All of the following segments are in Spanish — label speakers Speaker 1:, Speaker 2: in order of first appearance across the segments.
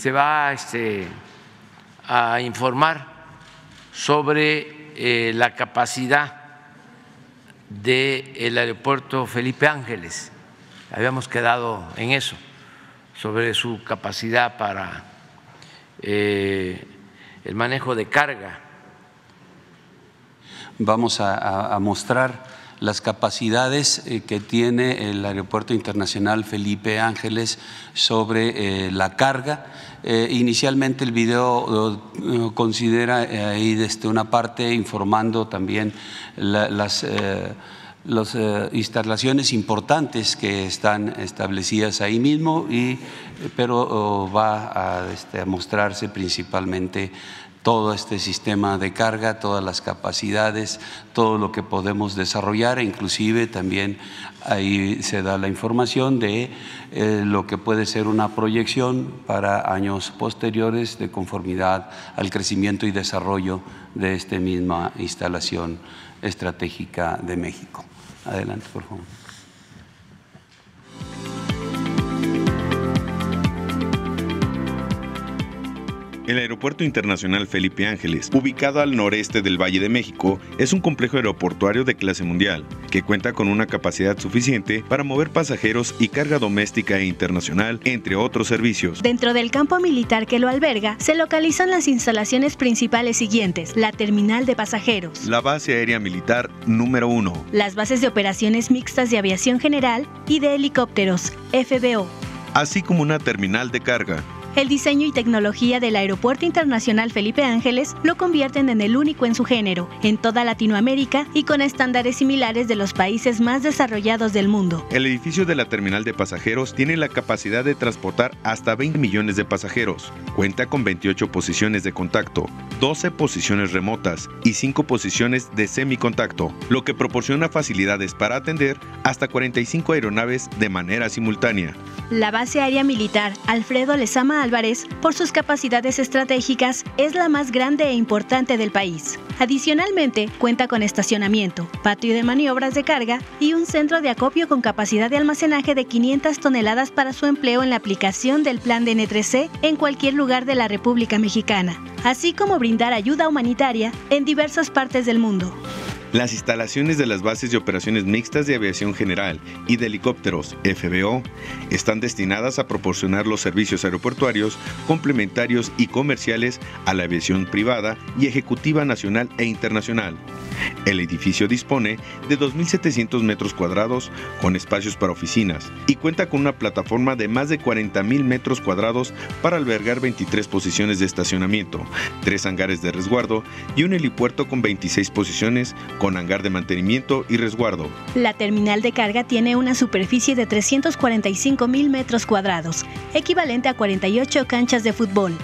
Speaker 1: se va este, a informar sobre eh, la capacidad del aeropuerto Felipe Ángeles. Habíamos quedado en eso, sobre su capacidad para eh, el manejo de carga.
Speaker 2: Vamos a, mostrar las capacidades eh, que tiene el Aeropuerto Internacional Felipe Ángeles sobre eh, la carga. inicialmente el video considera ahí desde una parte informando también las las eh, instalaciones importantes que están establecidas ahí mismo, y, pero va este, a, mostrarse principalmente todo este sistema de carga, todas las capacidades, todo lo que podemos desarrollar inclusive también ahí se da la información de eh, lo que puede ser una proyección para años posteriores de conformidad al crecimiento y desarrollo de esta misma instalación estratégica de México. Adelante, por favor.
Speaker 3: El Aeropuerto Internacional Felipe Ángeles, ubicado al noreste del Valle de México, es un complejo aeroportuario de clase mundial, que cuenta con una capacidad suficiente para mover pasajeros y carga doméstica e internacional, entre otros servicios.
Speaker 4: Dentro del campo militar que lo alberga, se localizan las instalaciones principales siguientes, la terminal de pasajeros,
Speaker 3: la base aérea militar número 1,
Speaker 4: las bases de operaciones mixtas de aviación general y de helicópteros, FBO,
Speaker 3: así como una terminal de carga.
Speaker 4: El diseño y tecnología del Aeropuerto Internacional Felipe Ángeles lo convierten en el único en su género, en toda Latinoamérica y con estándares similares de los países más desarrollados del mundo.
Speaker 3: El edificio de la terminal de pasajeros tiene la capacidad de transportar hasta 20 millones de pasajeros. Cuenta con 28 posiciones de contacto, 12 posiciones remotas y 5 posiciones de semicontacto, lo que proporciona facilidades para atender hasta 45 aeronaves de manera simultánea.
Speaker 4: La base aérea militar Alfredo Lezama Álvarez, por sus capacidades estratégicas, es la más grande e importante del país. Adicionalmente, cuenta con estacionamiento, patio de maniobras de carga y un centro de acopio con capacidad de almacenaje de 500 toneladas para su empleo en la aplicación del plan de N3C en cualquier lugar de la República Mexicana, así como brindar ayuda humanitaria en diversas partes del mundo.
Speaker 3: Las instalaciones de las bases de operaciones mixtas de aviación general y de helicópteros FBO están destinadas a proporcionar los servicios aeroportuarios complementarios y comerciales a la aviación privada y ejecutiva nacional e internacional. El edificio dispone de 2.700 metros cuadrados con espacios para oficinas y cuenta con una plataforma de más de 40.000 metros cuadrados para albergar 23 posiciones de estacionamiento, tres hangares de resguardo y un helipuerto con 26 posiciones con hangar de mantenimiento y resguardo.
Speaker 4: La terminal de carga tiene una superficie de 345 mil metros cuadrados, equivalente a 48 canchas de fútbol.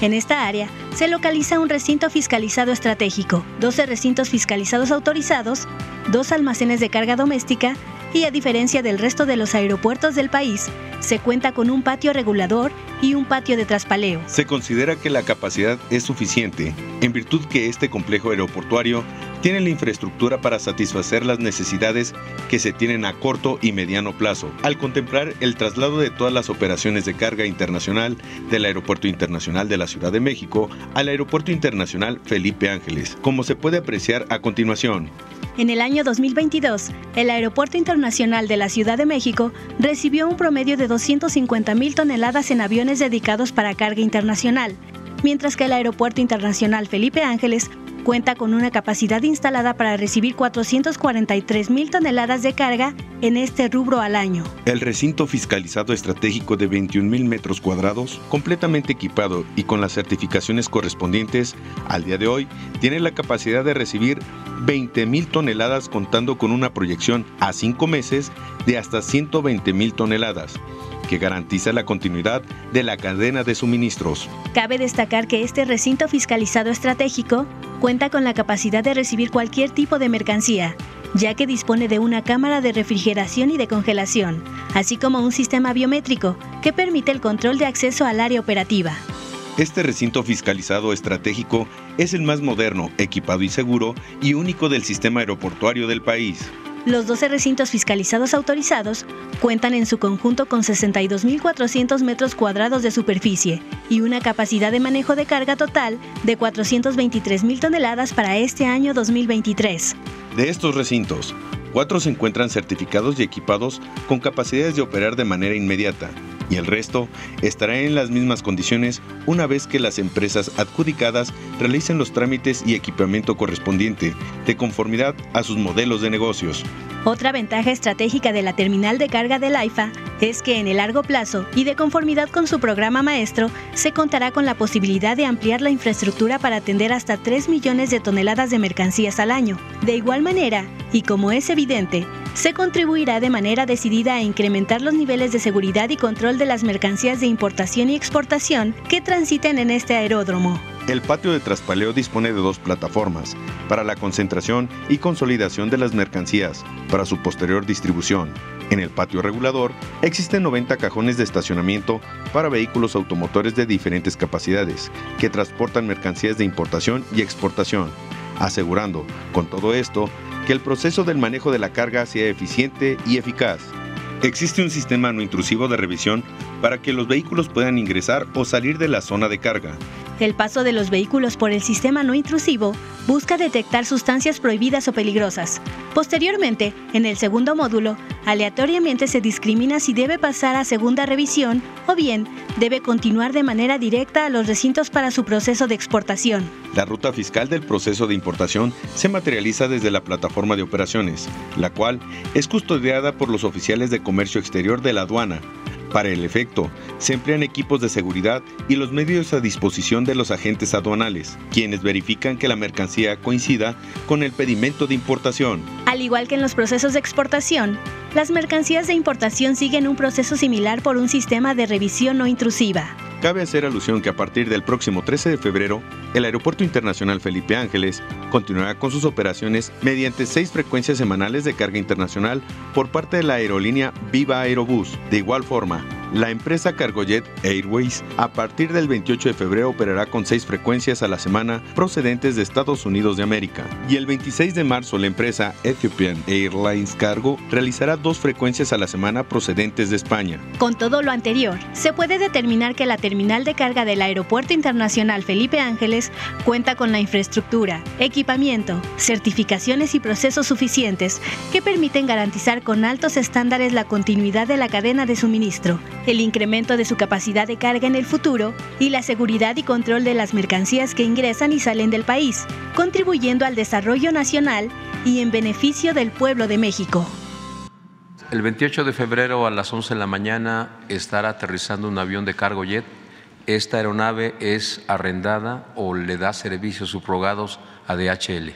Speaker 4: En esta área se localiza un recinto fiscalizado estratégico, 12 recintos fiscalizados autorizados, dos almacenes de carga doméstica y a diferencia del resto de los aeropuertos del país, se cuenta con un patio regulador y un patio de traspaleo.
Speaker 3: Se considera que la capacidad es suficiente, en virtud que este complejo aeroportuario tiene la infraestructura para satisfacer las necesidades que se tienen a corto y mediano plazo, al contemplar el traslado de todas las operaciones de carga internacional del Aeropuerto Internacional de la Ciudad de México al Aeropuerto Internacional Felipe Ángeles, como se puede apreciar a continuación.
Speaker 4: En el año 2022, el Aeropuerto Internacional de la Ciudad de México recibió un promedio de 250 mil toneladas en aviones dedicados para carga internacional, mientras que el Aeropuerto Internacional Felipe Ángeles Cuenta con una capacidad instalada para recibir 443 mil toneladas de carga en este rubro al año.
Speaker 3: El recinto fiscalizado estratégico de 21 mil metros cuadrados, completamente equipado y con las certificaciones correspondientes, al día de hoy tiene la capacidad de recibir 20 mil toneladas contando con una proyección a cinco meses de hasta 120 mil toneladas que garantiza la continuidad de la cadena de suministros.
Speaker 4: Cabe destacar que este recinto fiscalizado estratégico cuenta con la capacidad de recibir cualquier tipo de mercancía, ya que dispone de una cámara de refrigeración y de congelación, así como un sistema biométrico que permite el control de acceso al área operativa.
Speaker 3: Este recinto fiscalizado estratégico es el más moderno, equipado y seguro y único del sistema aeroportuario del país.
Speaker 4: Los 12 recintos fiscalizados autorizados cuentan en su conjunto con 62.400 metros cuadrados de superficie y una capacidad de manejo de carga total de 423.000 toneladas para este año 2023.
Speaker 3: De estos recintos, cuatro se encuentran certificados y equipados con capacidades de operar de manera inmediata y el resto estará en las mismas condiciones una vez que las empresas adjudicadas realicen los trámites y equipamiento correspondiente de conformidad a sus modelos de negocios.
Speaker 4: Otra ventaja estratégica de la terminal de carga del AIFA es que en el largo plazo y de conformidad con su programa maestro, se contará con la posibilidad de ampliar la infraestructura para atender hasta 3 millones de toneladas de mercancías al año. De igual manera, y como es evidente, se contribuirá de manera decidida a incrementar los niveles de seguridad y control de las mercancías de importación y exportación que transiten en este aeródromo.
Speaker 3: El patio de traspaleo dispone de dos plataformas para la concentración y consolidación de las mercancías para su posterior distribución. En el patio regulador existen 90 cajones de estacionamiento para vehículos automotores de diferentes capacidades que transportan mercancías de importación y exportación, asegurando, con todo esto, que el proceso del manejo de la carga sea eficiente y eficaz. Existe un sistema no intrusivo de revisión para que los vehículos puedan ingresar o salir de la zona de carga.
Speaker 4: El paso de los vehículos por el sistema no intrusivo busca detectar sustancias prohibidas o peligrosas. Posteriormente, en el segundo módulo, aleatoriamente se discrimina si debe pasar a segunda revisión o bien debe continuar de manera directa a los recintos para su proceso de exportación.
Speaker 3: La ruta fiscal del proceso de importación se materializa desde la plataforma de operaciones, la cual es custodiada por los oficiales de comercio exterior de la aduana, para el efecto, se emplean equipos de seguridad y los medios a disposición de los agentes aduanales, quienes verifican que la mercancía coincida con el pedimento de importación.
Speaker 4: Al igual que en los procesos de exportación, las mercancías de importación siguen un proceso similar por un sistema de revisión no intrusiva.
Speaker 3: Cabe hacer alusión que a partir del próximo 13 de febrero, el Aeropuerto Internacional Felipe Ángeles continuará con sus operaciones mediante seis frecuencias semanales de carga internacional por parte de la aerolínea Viva Aerobús. De igual forma, la empresa Cargojet Airways a partir del 28 de febrero operará con seis frecuencias a la semana procedentes de Estados Unidos de América. Y el 26 de marzo la empresa Ethiopian Airlines Cargo realizará dos frecuencias a la semana procedentes de España.
Speaker 4: Con todo lo anterior, se puede determinar que la terminal de carga del Aeropuerto Internacional Felipe Ángeles cuenta con la infraestructura, equipamiento, certificaciones y procesos suficientes que permiten garantizar con altos estándares la continuidad de la cadena de suministro el incremento de su capacidad de carga en el futuro y la seguridad y control de las mercancías que ingresan y salen del país, contribuyendo al desarrollo nacional y en beneficio del pueblo de México.
Speaker 5: El 28 de febrero a las 11 de la mañana estará aterrizando un avión de cargo jet. Esta aeronave es arrendada o le da servicios subrogados a DHL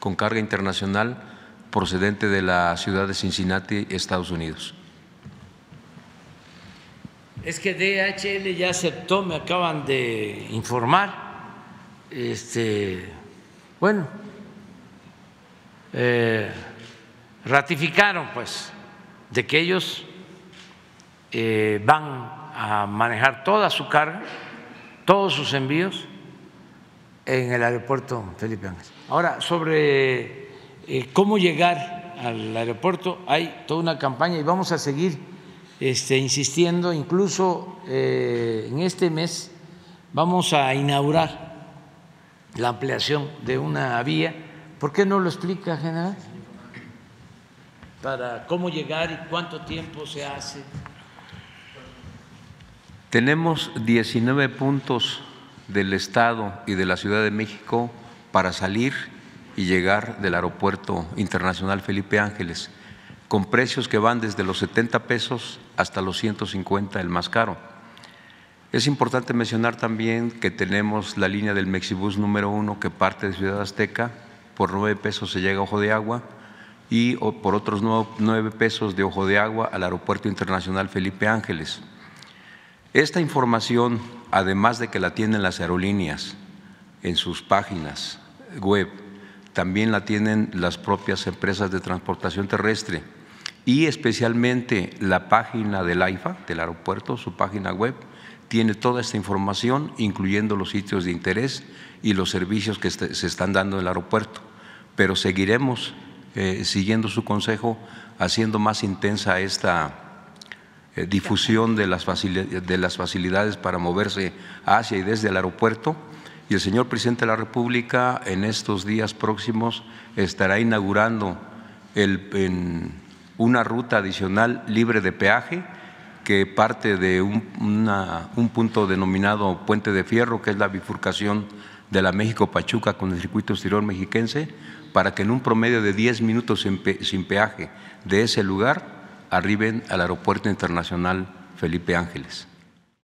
Speaker 5: con carga internacional procedente de la ciudad de Cincinnati, Estados Unidos
Speaker 1: es que DHL ya aceptó, me acaban de informar. Este, bueno, eh, ratificaron pues de que ellos eh, van a manejar toda su carga, todos sus envíos en el aeropuerto Felipe Ángeles. Ahora, sobre eh, cómo llegar al aeropuerto, hay toda una campaña y vamos a seguir este, insistiendo, incluso eh, en este mes vamos a inaugurar la ampliación de una vía. ¿Por qué no lo explica, general? Para cómo llegar y cuánto tiempo se hace.
Speaker 5: Tenemos 19 puntos del Estado y de la Ciudad de México para salir y llegar del Aeropuerto Internacional Felipe Ángeles con precios que van desde los 70 pesos hasta los 150, el más caro. Es importante mencionar también que tenemos la línea del Mexibus número uno que parte de Ciudad Azteca, por nueve pesos se llega a Ojo de Agua y por otros nueve pesos de Ojo de Agua al Aeropuerto Internacional Felipe Ángeles. Esta información, además de que la tienen las aerolíneas en sus páginas web, también la tienen las propias empresas de transportación terrestre y especialmente la página del AIFA, del aeropuerto, su página web, tiene toda esta información, incluyendo los sitios de interés y los servicios que se están dando en el aeropuerto. Pero seguiremos eh, siguiendo su consejo, haciendo más intensa esta eh, difusión de las, de las facilidades para moverse hacia y desde el aeropuerto. Y el señor presidente de la República en estos días próximos estará inaugurando el, una ruta adicional libre de peaje que parte de un, un punto denominado Puente de Fierro, que es la bifurcación de la México-Pachuca con el circuito exterior mexiquense, para que en un promedio de 10 minutos sin, peaje de ese lugar arriben al Aeropuerto Internacional Felipe Ángeles.